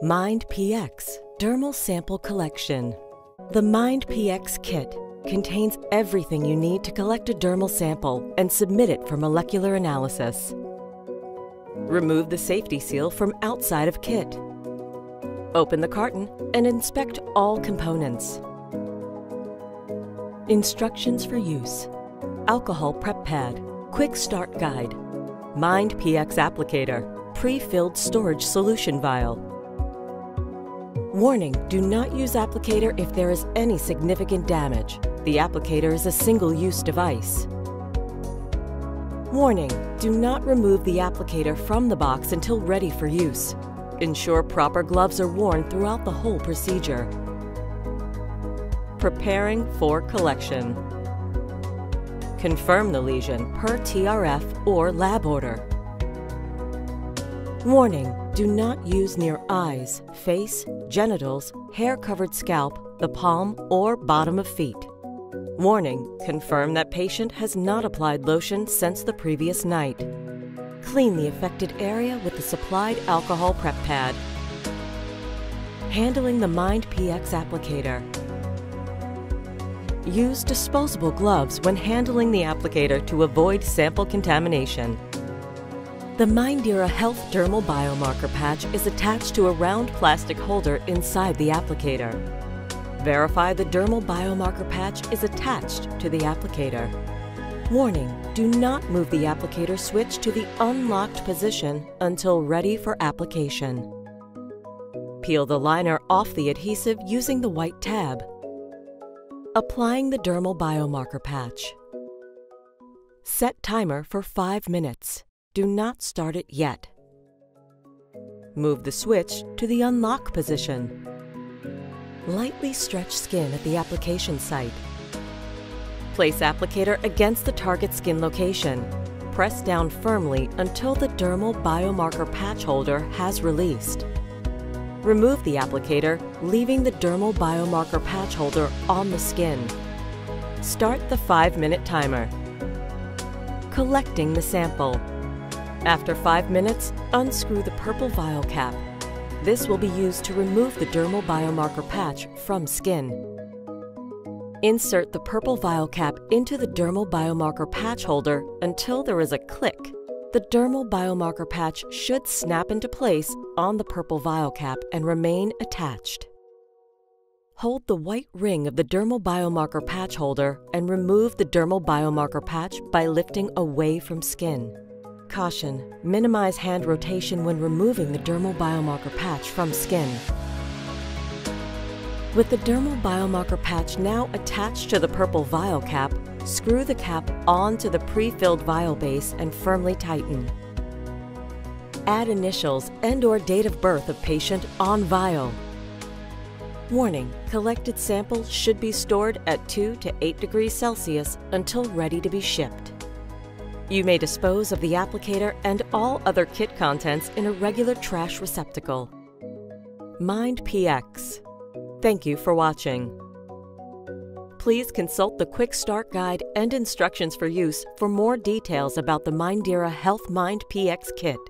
Mind PX Dermal Sample Collection. The Mind PX kit contains everything you need to collect a dermal sample and submit it for molecular analysis. Remove the safety seal from outside of kit. Open the carton and inspect all components. Instructions for use. Alcohol prep pad, quick start guide, Mind PX applicator, pre-filled storage solution vial. Warning, do not use applicator if there is any significant damage. The applicator is a single-use device. Warning, do not remove the applicator from the box until ready for use. Ensure proper gloves are worn throughout the whole procedure. Preparing for collection. Confirm the lesion per TRF or lab order. Warning, do not use near eyes, face, genitals, hair-covered scalp, the palm, or bottom of feet. Warning, confirm that patient has not applied lotion since the previous night. Clean the affected area with the supplied alcohol prep pad. Handling the Mind PX applicator. Use disposable gloves when handling the applicator to avoid sample contamination. The Mindera Health Dermal Biomarker Patch is attached to a round plastic holder inside the applicator. Verify the dermal biomarker patch is attached to the applicator. Warning, do not move the applicator switch to the unlocked position until ready for application. Peel the liner off the adhesive using the white tab. Applying the dermal biomarker patch. Set timer for 5 minutes. Do not start it yet. Move the switch to the unlock position. Lightly stretch skin at the application site. Place applicator against the target skin location. Press down firmly until the dermal biomarker patch holder has released. Remove the applicator, leaving the dermal biomarker patch holder on the skin. Start the 5-minute timer. Collecting the sample. After 5 minutes, unscrew the purple vial cap. This will be used to remove the dermal biomarker patch from skin. Insert the purple vial cap into the dermal biomarker patch holder until there is a click the dermal biomarker patch should snap into place on the purple vial cap and remain attached. Hold the white ring of the dermal biomarker patch holder and remove the dermal biomarker patch by lifting away from skin. Caution, minimize hand rotation when removing the dermal biomarker patch from skin. With the dermal biomarker patch now attached to the purple vial cap, Screw the cap onto the pre-filled vial base and firmly tighten. Add initials and or date of birth of patient on vial. Warning, collected samples should be stored at 2 to 8 degrees Celsius until ready to be shipped. You may dispose of the applicator and all other kit contents in a regular trash receptacle. Mind PX. Thank you for watching please consult the Quick Start Guide and instructions for use for more details about the Mindera Health Mind PX Kit.